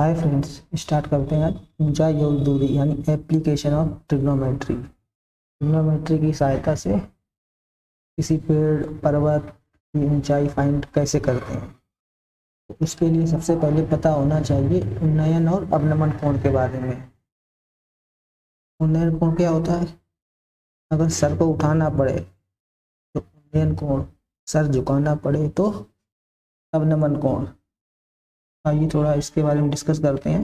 Hi friends start करते हैं ऊंचाई और दूरी यानी एप्लीकेशन ऑफ़ ट्रिग्नोमेट्री ट्रिग्नोमेट्री की सहायता से किसी पेड़, पर्वत, की ऊंचाई फाइंड कैसे करते हैं? तो उसके लिए सबसे पहले पता होना चाहिए उन्नयन और अवनमन कोण के बारे में। उन्नयन कोण क्या होता है? अगर सर को उठाना पड़े तो उन्नयन कोण, सर झुकाना पड़े तो अवनमन कोण। आइए थोड़ा इसके बारे में डिस्कस करते हैं।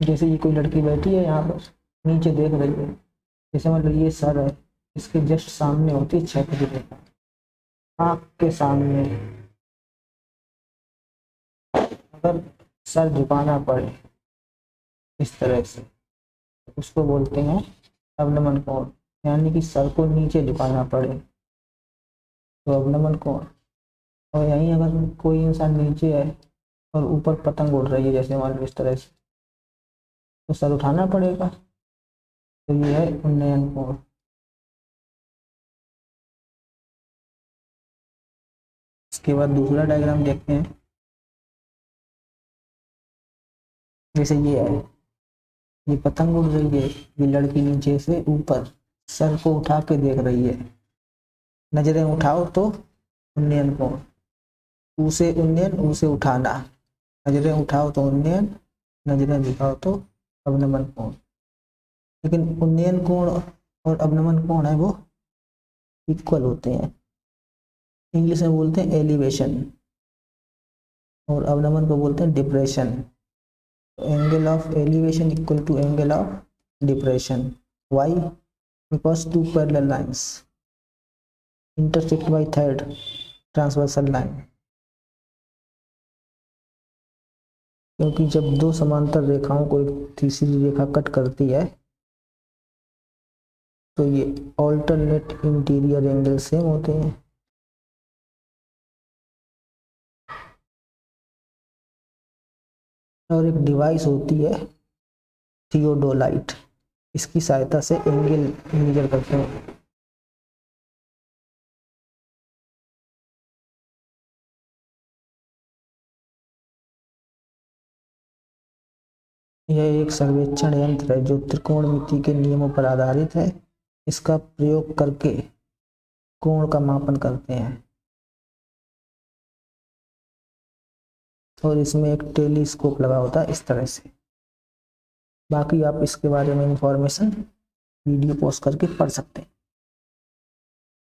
जैसे ये कोई लड़की बैठी है यहाँ पर, नीचे देख रही है। जैसे मतलब ये सर है, इसके जस्ट सामने होती है छह की आँख के सामने अगर सर झुकाना पड़े इस तरह से, उसको बोलते हैं अवनमन कोण। यानी कि सर को नीचे झुकाना पड़े। तो अवनमन कोण और यहीं अगर कोई इंसान नीचे है और ऊपर पतंग उड़ रही है, जैसे मान लो इस तरह से तो सर उठाना पड़ेगा। तो ये है उन्नयन कोण। इसके बाद दूसरा डायग्राम देखते हैं। जैसे ये है, ये पतंग उड़ रही है, ये लड़की नीचे से ऊपर। सर को उठा के देख रही है। नज़रें उठाओ तो उन्नयन कोण उसे उन्नयन, उसे उठाना। नज़रें उठाओ तो उन्नयन, नज़रें दिखाओ तो अवनमन कोण लेकिन उन्नयन कोण और अवनमन कोण है वो इक्वल होते हैं। इंग्लिश में बोलते हैं एलिवेशन और अवनमन को बोलते हैं depression angle of elevation equal to angle of depression why because two parallel lines. Intersect by third transversal line. क्योंकि जब दो समांतर रेखाओं को एक तीसरी रेखा कट करती है तो ये ऑल्टरनेट इंटीरियर एंगल सेम होते हैं। और एक डिवाइस होती है थियोडोलाइट इसकी सहायता से एंगल मेजर करते हैं। यह एक सर्वेक्षण यंत्र है जो त्रिकोणमिति के नियमों पर आधारित है। इसका प्रयोग करके कोण का मापन करते हैं। और इसमें एक टेलीस्कोप लगा होता है इस तरह से। बाकी आप इसके बारे में इंफॉर्मेशन वीडियो पोस्ट करके पढ़ सकते हैं।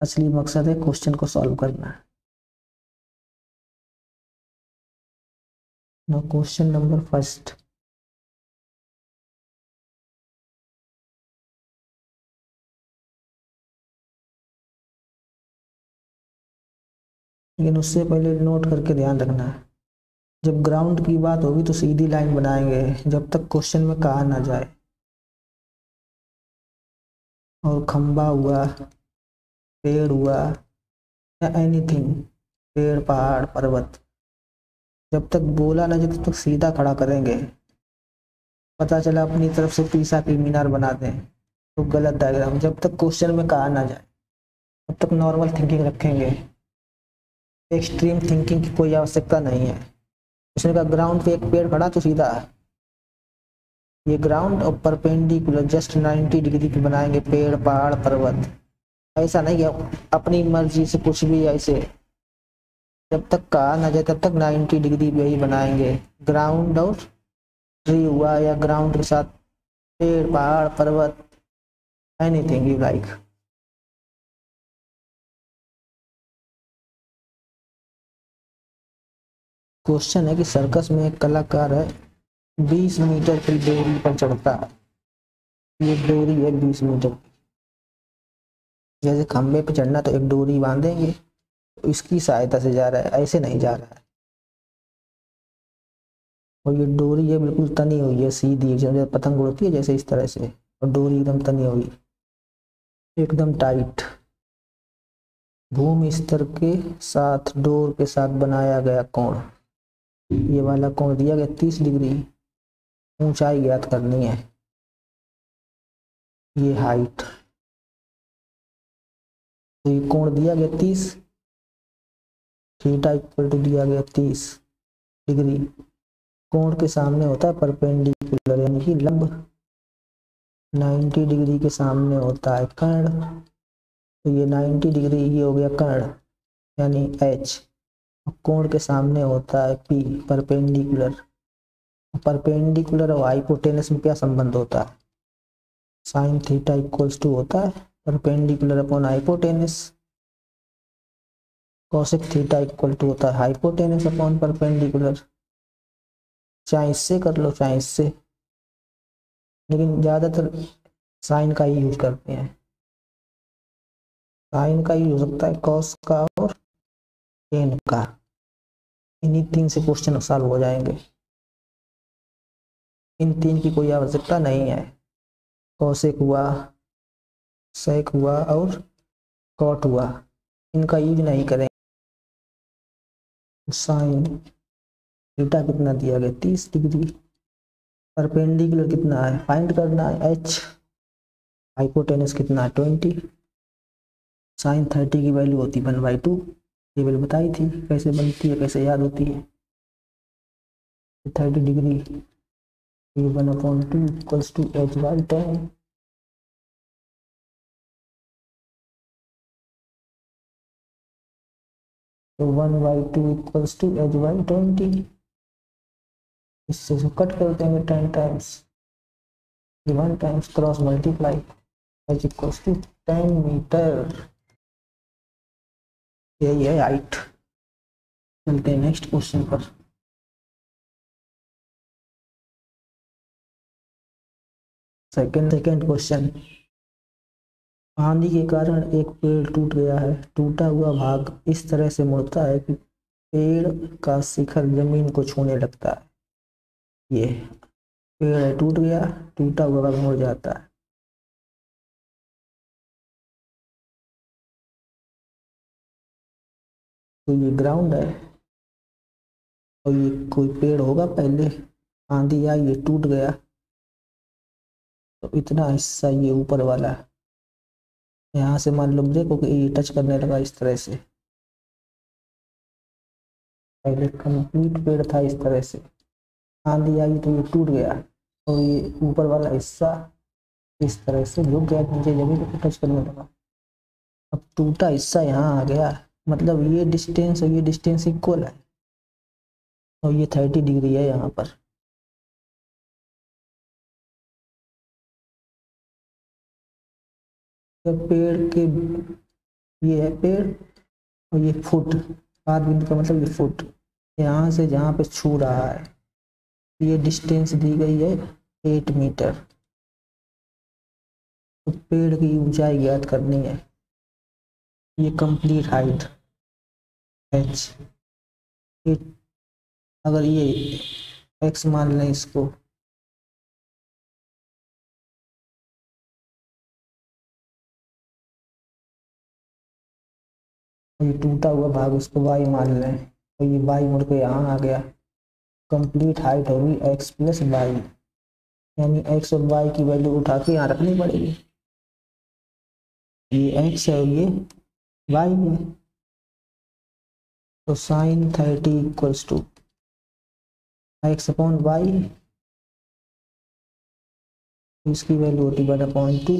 असली मकसद है क्वेश्चन को सॉल्व करना। क्वेश्चन नंबर फ़र्स्ट लेकिन उससे पहले नोट करके ध्यान रखना। है जब ग्राउंड की बात होगी तो सीधी लाइन बनाएँगे, जब तक क्वेश्चन में कहा ना जाए। और खंबा हुआ, पेड़ हुआ, या एनीथिंग पेड़, पहाड़, पर्वत, जब तक बोला ना जाए जब तक सीधा खड़ा करेंगे। पता चला अपनी तरफ़ से पीसा की मीनार बना दें तो गलत डायग्राम जब तक क्वेश्चन में कहा ना जाए, तब तक नॉर्मल थिंकिंग रखेंगे। एक्सट्रीम थिंकिंग की कोई आवश्यकता नहीं है। उसने कहा ग्राउंड पे एक पेड़ खड़ा तो सीधा ये ग्राउंड और परपेंडिकुलर जस्ट 90 डिग्री की बनाएँगे पेड़, पहाड़, पर्वत। ऐसा नहीं है, अपनी मर्ज़ी से कुछ भी ऐसे जब तक कहा ना जाए, तब तक 90 डिग्री पे ही बनाएँगे। ग्राउंड और ट्री हुआ या ग्राउंड के साथ पेड़, पहाड़, पर्वत एनीथिंग यू लाइक क्वेश्चन है कि सर्कस में एक कलाकार है 20 मीटर की डोरी पर चढ़ता है। ये डोरी है 20 मीटर जैसे खंबे पे चढ़ना तो एक डोरी बांधेंगे तो इसकी सहायता से जा रहा है, ऐसे नहीं जा रहा है। और ये डोरी है, बिल्कुल तनी हुई है, सीधी जैसे पतंग उड़ती है जैसे इस तरह से, और डोरी एकदम तनी हुई, एकदम टाइट। भूमि स्तर के साथ, डोर के साथ बनाया गया कोण। ये वाला कोण दिया गया तीस डिग्री। ऊंचाई ज्ञात करनी है। ये हाइट। तो ये कोण दिया गया तीस। थीटा इक्वल टू दिया गया तीस डिग्री। कोण के सामने होता है परपेंडिकुलर, यानी कि लंब। 90 डिग्री के सामने होता है कर्ण तो ये 90 डिग्री ये हो गया कर्ण यानी एच। कोण के सामने होता है पी परपेंडिकुलर परपेंडिकुलर और हाइपोटेनस में क्या संबंध होता है? साइन थीटा इक्वल्स टू होता है perpendicular upon hypotenuse cosec theta equal to होता है हाइपोटेनस अपॉन परपेंडिकुलर चाहे इससे कर लो, चाहे इससे। लेकिन ज़्यादातर साइन का ही यूज़ करते हैं। साइन का ही हो सकता है कॉस का और टेन का। इन्हीं तीन से क्वेश्चन सॉल्व हो जाएँगे। इन तीन की कोई आवश्यकता नहीं है। कौशिक हुआ, सेक हुआ और कॉट हुआ। इनका यूज़ नहीं करें। साइन थीटा कितना दिया गया? तीस डिग्री। परपेंडिकुलर कितना है? फाइंड करना है। एच। हाइपोटेनस कितना? है ट्वेंटी। साइन थर्टी की वैल्यू होती है वन बाई टू। टेबल बताई थी कैसे बनती है, कैसे याद होती है। Thirty degree one upon two equals to H by ten तो one by two equals to H by twenty इससे से कट कर देंगे ten times one times cross multiply H equals to ten metre यही है हाइट चलते हैं next question पर। सेकंड सेकंड क्वेश्चन आंधी के कारण एक पेड़ टूट गया है। टूटा हुआ भाग इस तरह से मुड़ता है कि पेड़ का शिखर ज़मीन को छूने लगता है। ये, पेड़ टूट गया, टूटा हुआ भाग मुड़ जाता है। तो ये ग्राउंड है, और ये कोई पेड़ होगा पहले, आंधी आई ये टूट गया तो इतना हिस्सा ये ऊपर वाला यहाँ से मान लो ब्रेक होकर ये टच करने लगा इस तरह से। पहले कंप्लीट पेड़ था इस तरह से। आंधी आई तो ये टूट गया, और ये ऊपर वाला हिस्सा इस तरह से झुक गया, नीचे ज़मीन को टच करने लगा। अब टूटा हिस्सा यहाँ आ गया। मतलब ये डिस्टेंस और ये डिस्टेंस इक्वल है। और ये थर्टी डिग्री है यहाँ पर। पेड़ के, ये है पेड़ और ये फुट पाद बिंदु का मतलब ये फुट यहाँ से जहाँ पे छू रहा है। ये डिस्टेंस दी गई है एट मीटर तो पेड़ की ऊंचाई ज्ञात करनी है। ये कंप्लीट हाइट एच अगर ये एक्स मान लें इसको। ये टूटा हुआ भाग उसको वाई मान लें। तो ये वाई मुड़ के यहाँ आ गया। कंप्लीट हाइट होगी एक्स प्लस वाई यानी एक्स और वाई की वैल्यू उठा के यहाँ रखनी पड़ेगी। ये एक्स है और ये वाई है। तो sine thirty equals to X upon Y इसकी वैल्यू होती one upon two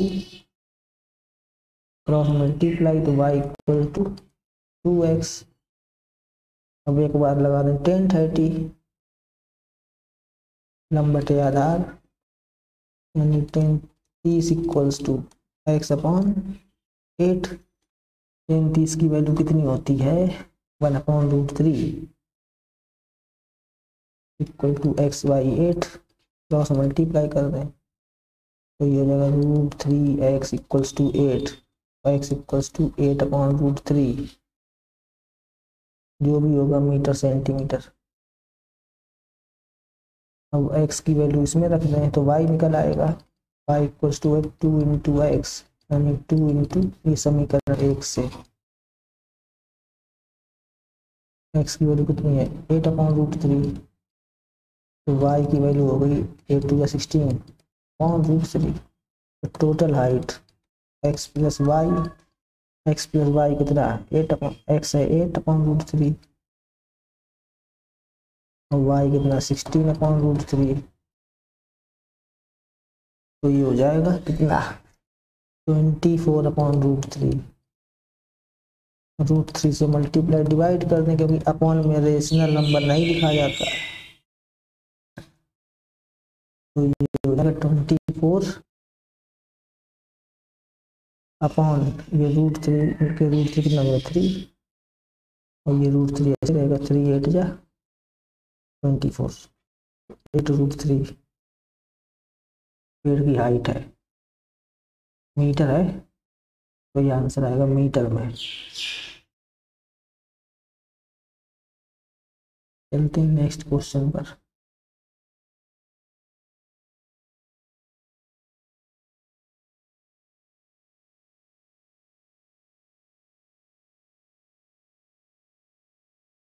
cross multiply तो Y equal to two X अब एक बार लगा दें टेन थर्टी लंबटे आधार यानी टेन तीस equals to X upon eight tan तीस की वैल्यू कितनी होती है? One upon root three equal to X Y eight cross multiply कर दें तो ये हो जाएगा root three X equals to eight X equals to eight upon root three, जो भी होगा मीटर, सेंटीमीटर। अब x की वैल्यू इसमें रख दें तो y निकल आएगा। y equals to two into X यानी टू इंटू ये समीकरण एक से। X की वैल्यू कितनी है? एट अपॉन रूट थ्री तो वाई की वैल्यू हो गई एट टू या सिक्सटीन अपॉन रूट थ्री तो total height X plus Y X plus Y कितना एट अपॉन एक्स है एट अपॉन रूट थ्री और वाई कितना सिक्सटीन अपॉन रूट थ्री तो ये हो जाएगा कितना? Twenty four upon root three root three से मल्टीप्लाई डिवाइड कर दें क्योंकि अपॉन में रेशनल नंबर नहीं लिखा जाता। तो ये हो जाएगा ट्वेंटी फोर अपॉन ये रूट थ्री के रूट थ्री कितना होगा? थ्री और ये रूट थ्री ऐसे रहेगा थ्री एट जा twenty four eight root three पेड़ की हाइट है। मीटर है तो ये आंसर आएगा मीटर में। चलते हैं नेक्स्ट क्वेश्चन पर।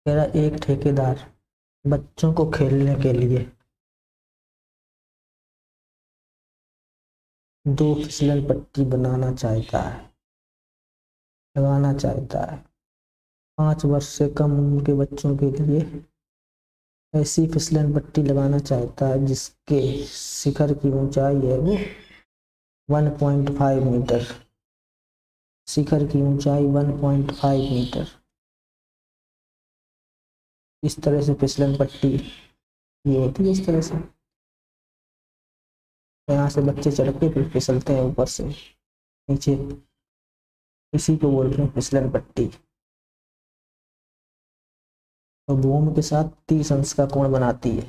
मेरा एक ठेकेदार बच्चों को खेलने के लिए दो फिसलन पट्टी बनाना चाहता है, लगाना चाहता है। पाँच वर्ष से कम उम्र के बच्चों के लिए ऐसी फिसलन पट्टी लगाना चाहता है, जिसके शिखर की ऊंचाई है वो 1.5 मीटर। शिखर की ऊंचाई 1.5 मीटर। इस तरह से फिसलन पट्टी ये होती है, इस तरह से। यहाँ से बच्चे चढ़ के फिर फिसलते हैं ऊपर से। नीचे। इसी को बोलते हैं फिसलन पट्टी। और भूमि के साथ तीस अंश का कोण बनाती है।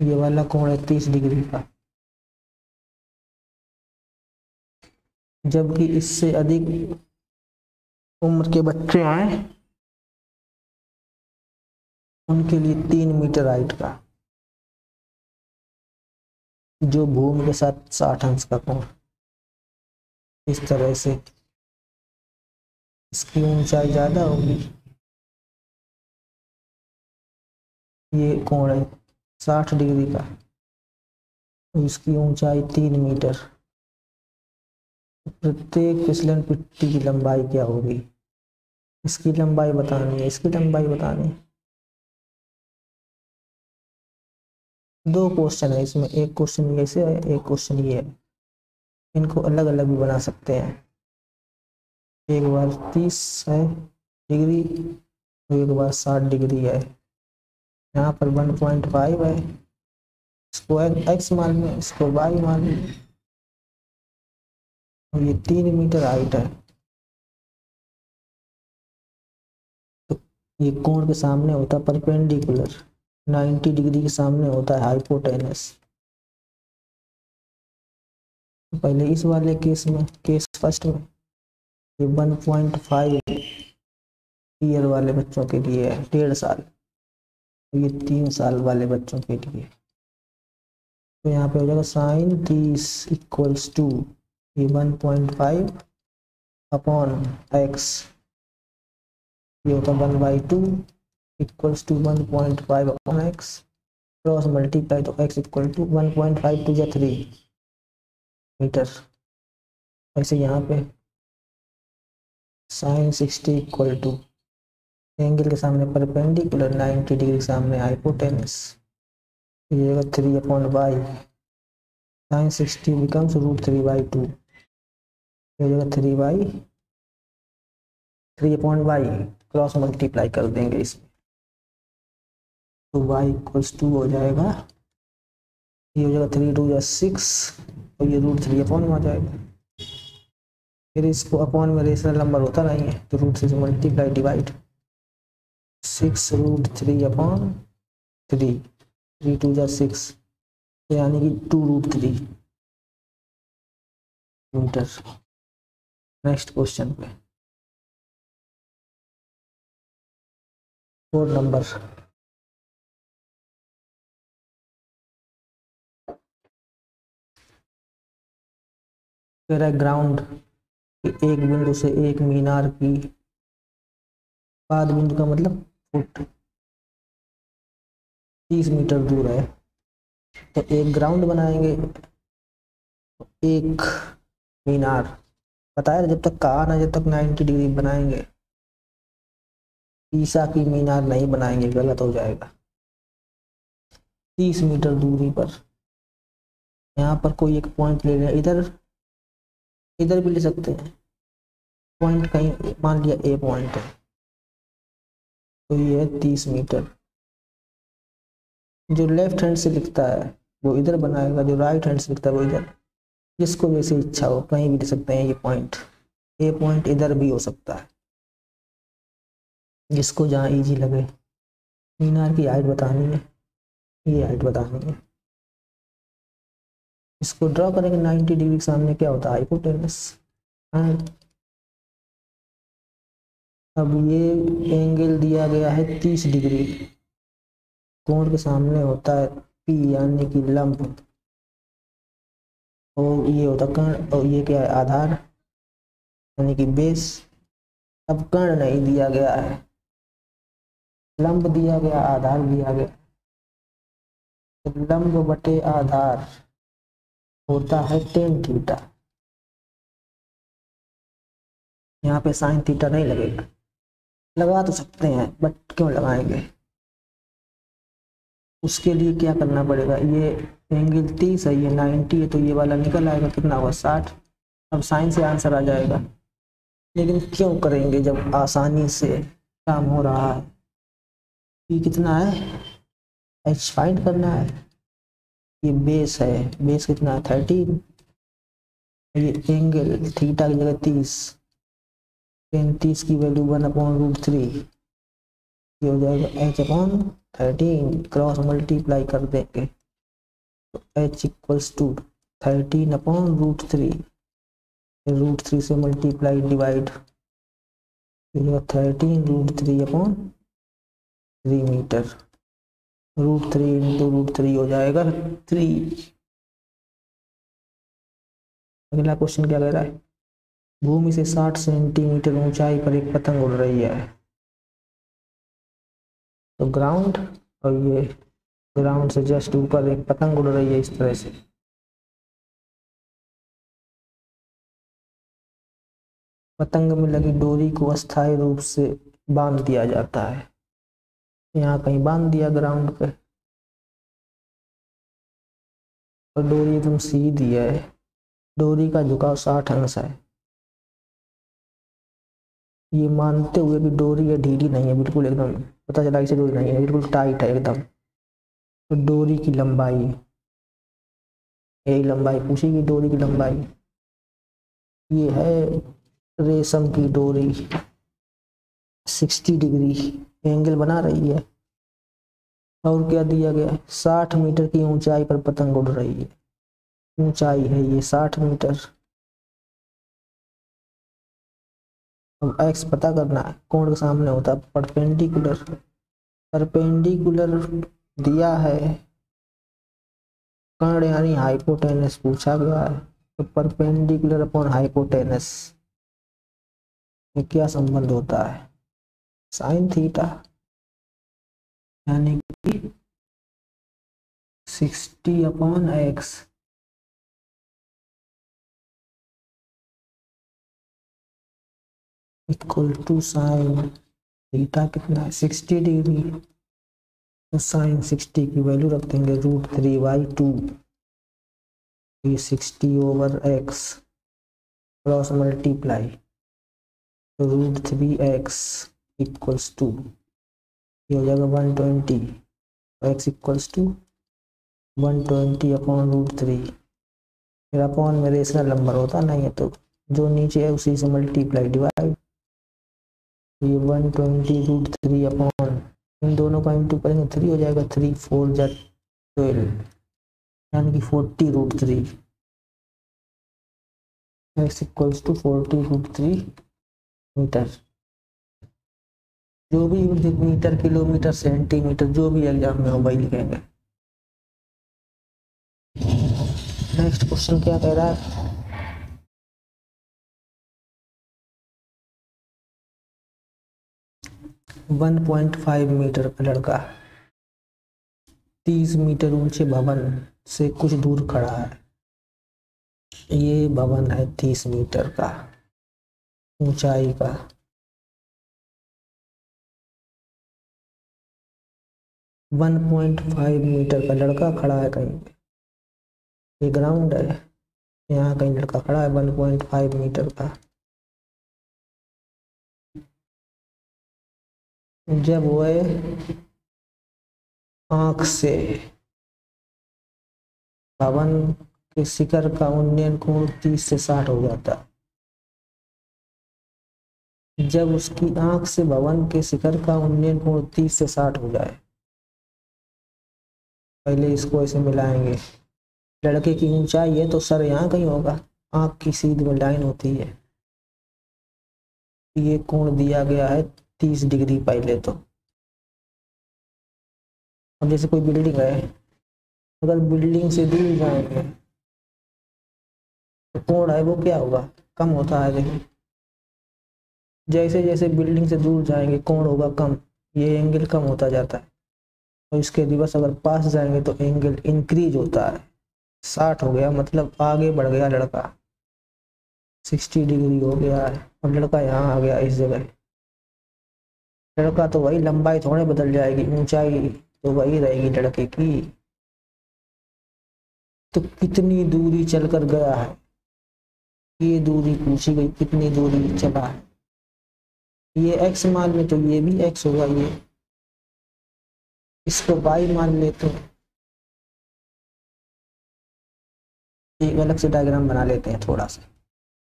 ये वाला कोण है तीस डिग्री का। जबकि इससे अधिक उम्र के बच्चे आए उनके लिए तीन मीटर हाइट का, जो भूमि के साथ साठ अंश का कोण। इस तरह से इसकी ऊंचाई ज़्यादा होगी। ये कोण है, साठ डिग्री का। इसकी ऊंचाई तीन मीटर। प्रत्येक फिसलन पिट्टी की लंबाई क्या होगी? इसकी लंबाई बतानी है, इसकी लंबाई बतानी दो क्वेश्चन है इसमें, एक क्वेश्चन ये से है, एक क्वेश्चन ये है। इनको अलग अलग भी बना सकते हैं। एक बार तीस है, डिग्री, एक बार साठ डिग्री है। यहाँ पर 1.5 है। इसको एक्स मान लें, इसको वाई मान लें। और ये तीन मीटर हाइट है। तो ये कोण के सामने होता है परपेंडिकुलर 90 डिग्री के सामने होता है हाइपोटेनस पहले इस वाले केस में, केस फ़र्स्ट में, ये 1.5 ईयर वाले बच्चों के लिए है, डेढ़ साल। तो ये तीन साल वाले बच्चों के लिए। तो यहाँ पे हो जाएगा साइन तीस इक्वल्स टू ये one point five upon X ये होता one by two equals to one point five upon X cross multiply तो X equal to one point five two या थ्री मीटर ऐसे यहाँ पे sine sixty equal to angle के सामने perpendicular 90 degree के सामने हाइपोटेनस ये three upon Y sine sixty becomes root three by two ये जगह three by three upon Y cross multiply कर देंगे इसमें तो वाई इक्वल्स टू हो जाएगा, ये हो जाएगा थ्री टू या सिक्स और ये रूट थ्री अपॉन में आ जाएगा, फिर इसको अपॉन में रेशनल नंबर होता नहीं है तो रूट से multiply divide six root three upon three three two जा सिक्स यानी कि two root three metre next question पे. फोर नंबर कह ग्राउंड एक बिंदु से एक मीनार की बाद बिंदु का मतलब तीस मीटर दूर है। तो एक ग्राउंड बनाएँगे। एक मीनार। बताया जब तक कहा ना जब तक नाइन्टी डिग्री बनाएँगे। ईसा की मीनार नहीं बनाएँगे, गलत हो जाएगा। तीस मीटर दूरी पर। यहाँ पर कोई एक पॉइंट ले लिया इधर इधर भी ले सकते हैं। पॉइंट कहीं, मान लिया ए पॉइंट है। तो ये है तीस मीटर। जो लेफ़्ट हैंड से लिखता है, वो इधर बनाएगा, जो राइट हैंड से लिखता है, वो इधर। जिसको जैसे इच्छा हो, कहीं भी ले सकते हैं ये पॉइंट ए पॉइंट इधर भी हो सकता है। जिसको जहाँ इजी लगे। मीनार की हाइट बतानी है। ये हाइट बतानी है। इसको ड्रॉ करेंगे 90 डिग्री के सामने, क्या होता है? हाइपोटेनस अब ये एंगल दिया गया है 30 डिग्री। कोण के सामने होता है पी यानी कि लंब। और ये होता कर्ण और ये क्या है? आधार, यानी कि बेस अब कर्ण नहीं दिया गया है। लंब दिया गया, आधार दिया गया। तो लंब बटे आधार होता है टेन थीटा यहाँ पे साइन थीटा नहीं लगेगा। लगा तो सकते हैं बट क्यों लगाएँगे? उसके लिए क्या करना पड़ेगा? ये एंगल तीस है ये नाइन्टी है तो ये वाला निकल आएगा कितना होगा साठ। अब साइन से आंसर आ जाएगा। लेकिन क्यों करेंगे जब आसानी से काम हो रहा है? ये कितना है? एच फाइंड करना है। ये बेस है। बेस कितना है? थर्टीन ये एंगल थीटा की जगह तीस। पैंतीस की value one upon root three ये हो जाएगा H upon thirteen cross multiply कर देंगे. तो H equals to thirteen upon root three root three से multiply divide thirteen root three upon three metre root three into root three हो जाएगा three अगला क्वेश्चन क्या कह रहा है? भूमि से 60 सेंटीमीटर ऊंचाई पर एक पतंग उड़ रही है। तो ग्राउंड और ये ग्राउंड से जस्ट ऊपर एक पतंग उड़ रही है इस तरह से। पतंग में लगी डोरी को अस्थायी रूप से बाँध दिया जाता है। यहाँ कहीं बाँध दिया ग्राउंड पे। और डोरी एकदम सीधी है। डोरी का झुकाव साठ अंश है। ये मानते हुए कि डोरी है ढीली नहीं है, बिल्कुल एकदम पता चला इसे डोरी नहीं है, बिल्कुल टाइट है एकदम। तो डोरी की लंबाई, यही लंबाई पूछेगी डोरी की लंबाई। ये है रेशम की डोरी सिक्सटी डिग्री एंगल बना रही है। और क्या दिया गया साठ मीटर की ऊंचाई पर पतंग उड़ रही है। ऊंचाई है ये साठ मीटर। अब एक्स पता करना है, कोण के सामने होता है, परपेंडिकुलर। परपेंडिकुलर दिया है। कर्ण यानी हाइपोटेनस पूछा गया है। तो परपेंडिकुलर अपॉन हाइपोटेनस में क्या संबंध होता है? साइन थीटा यानी कि sixty upon X equal to sine theta कितना है? सिक्सटी डिग्री तो साइन सिक्सटी की वैल्यू रख देंगे root three by two sixty over X cross multiply root three X equals to ये हो जाएगा one twenty X equals to one twenty upon root three फिर अपॉन में रेशनल नंबर होता नहीं है तो जो नीचे है उसी से मल्टीप्लाई डिवाइड ये one twenty root three upon इन दोनों का इंटू करेंगे थ्री हो जाएगा थ्री फोर जा ट्वेल्व यानी कि forty root three X equals to forty root three metre जो भी मीटर किलोमीटर सेंटीमीटर जो भी एग्ज़ाम में हो, वही लिखेंगे। नेक्स्ट क्वेश्चन क्या कह रहा है? वन पॉइंट फाइव मीटर का लड़का तीस मीटर ऊँचे भवन से कुछ दूर खड़ा है। ये भवन है तीस मीटर का, ऊंचाई का। वन पॉइंट फाइव मीटर का लड़का खड़ा है कहीं पे। ये ग्राउंड है, यहाँ कहीं लड़का खड़ा है वन पॉइंट फाइव मीटर का। जब वह आँख से भवन के शिखर का उन्नयन कोण तीस से साठ हो जाता जब उसकी आँख से भवन के शिखर का उन्नयन कोण तीस से साठ हो जाए, पहले इसको ऐसे मिलाएँगे। लड़के की ऊंचाई है तो सर यहाँ कहीं होगा? आँख की सीध में लाइन होती है। ये कोण दिया गया है तीस डिग्री पाई ले तो। अब जैसे कोई बिल्डिंग है, अगर बिल्डिंग से दूर जाएँगे तो कोण है वो क्या होगा? कम होता है देखिए जैसे जैसे बिल्डिंग से दूर जाएँगे कोण होगा कम? ये एंगल कम होता जाता है। और इसके रिवर्स अगर पास जाएँगे तो एंगल इंक्रीज होता है। साठ हो गया मतलब आगे बढ़ गया लड़का। सिक्सटी डिग्री हो गया है और लड़का यहाँ आ गया इस जगह। लड़का तो वही लंबाई थोड़े बदल जाएगी, ऊंचाई तो वही रहेगी लड़के की। तो कितनी दूरी चलकर गया है? ये दूरी पूछी गई, कितनी दूरी चला है? ये एक्स मान ले तो ये भी एक्स होगा ये। इसको वाई मान लेते हैं एक अलग से डायग्राम बना लेते हैं थोड़ा सा,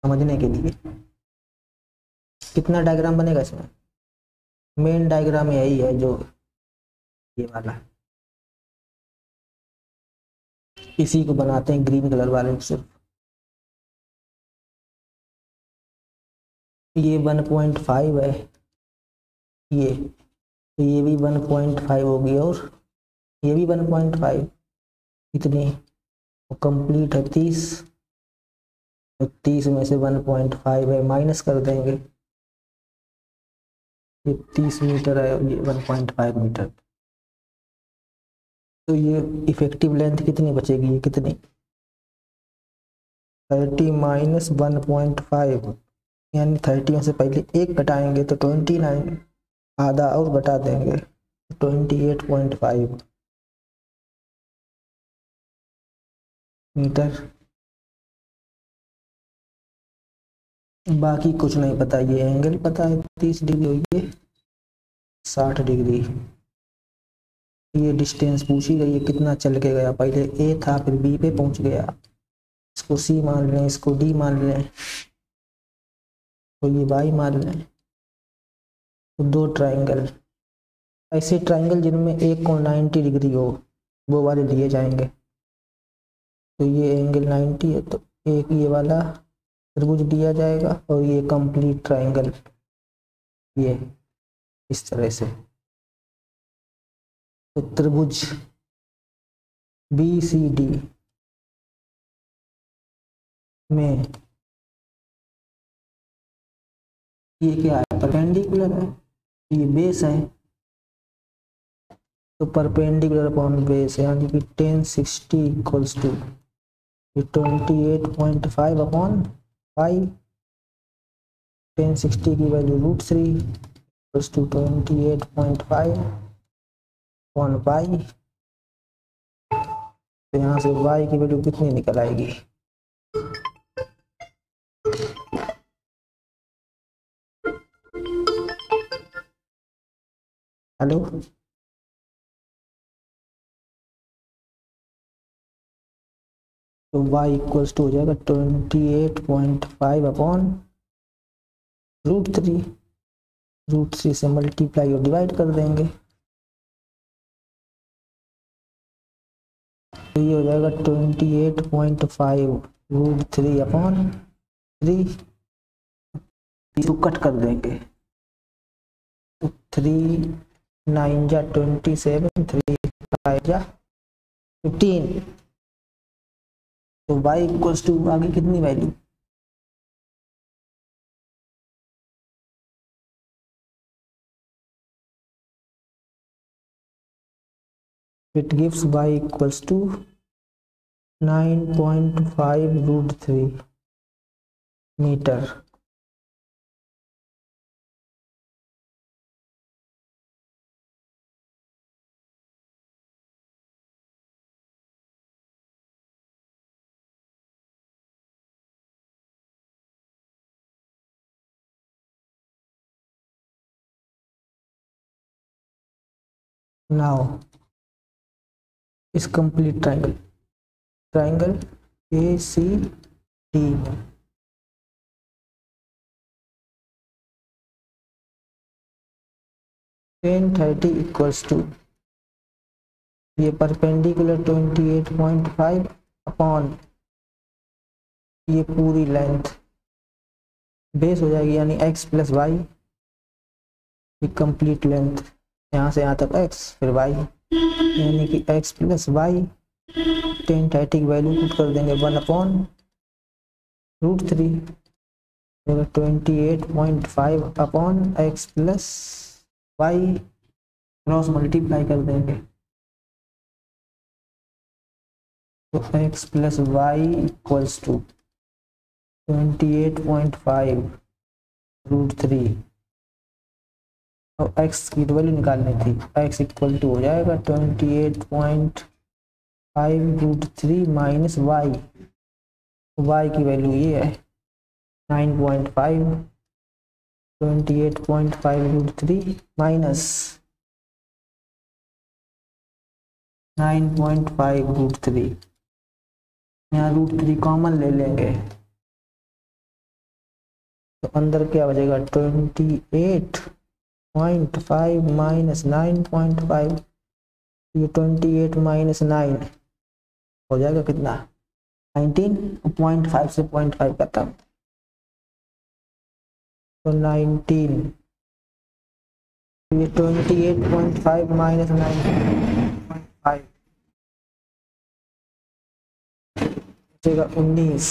समझने के लिए। कितना डायग्राम बनेगा इसमें? मेन डायग्राम यही है जो ये वाला। इसी को बनाते हैं ग्रीन कलर वाले सिर्फ़। ये 1.5 है। ये तो ये भी 1.5 होगी और ये भी 1.5 इतनी कंप्लीट है तीस। तो तीस में से 1.5 है, माइनस कर देंगे। ये तीस मीटर है और ये 1.5 मीटर। तो ये इफ़ेक्टिव लेंथ कितनी बचेगी? कितनी? Thirty minus one point five, यानी थर्टी से पहले एक घटाएँगे तो ट्वेंटी नाइन, आधा और घटा देंगे twenty eight point five. Metre? बाकी कुछ नहीं पता, ये एंगल पता है, तीस डिग्री हुई है साठ डिग्री ये डिस्टेंस पूछी गई है, कितना चल के गया। पहले ए था, फिर बी पे पहुँच गया। इसको सी मान लें, इसको डी मान लें तो ये वाई मान लें तो दो ट्राइंगल ऐसे ट्राइंगल जिनमें एक को 90 डिग्री हो, वो वाले लिए जाएँगे। तो ये एंगल 90 है तो एक ये वाला त्रिभुज दिया जाएगा और ये कंप्लीट ट्राइंगल ये इस तरह से। तो त्रिभुज बी सी डी में ये क्या है? परपेंडिकुलर है, ये बेस है। तो परपेंडिकुलर अपॉन बेस है, यानी कि tan sixty equals to twenty eight point five upon five tan sixty की value root three equals to twenty eight point five one pi तो यहाँ से वाई की वैल्यू कितनी निकल आएगी? हेलो तो y इक्वल्स टू हो जाएगा twenty eight point five upon root three root three से मल्टीप्लाई और डिवाइड कर देंगे। तो ये हो जाएगा twenty eight point five root three upon three cut कर देंगे। थ्री नाइन जा ट्वेंटी सेवन थ्री फाइव जा फिफ्टीन तो y इक्वल्स टू आगे कितनी value it gives y equals to 9.5 point five root three metre complete triangle triangle A C D tan thirty equals to. ये perpendicular twenty eight point five upon ये पूरी length. Base हो जाएगी यानी X plus Y complete length. यहाँ से यहाँ तक एक्स फिर वाई यानी कि X plus Y tan thirty की वैल्यू पुट कर देंगे one upon root three twenty eight point five upon X plus Y cross multiply कर देंगे। तो x plus Y equals to twenty eight point five root three और x की value निकालनी थी। x इक्वल टू हो जाएगा twenty eight point five root three minus Y Y की वैल्यू ये है nine point five twenty eight point five root three minus nine point five root three यहाँ रूट थ्री कॉमन ले लेंगे। तो अंदर क्या बचेगा? Twenty eight point five minus nine point five ये ट्वेंटी एट माइनस नाइन हो जाएगा कितना? नाइनटीन पॉइंट फाइव से पॉइंट फाइव खत्म तो नाइनटीन ये twenty eight point five minus nine point five उन्नीस।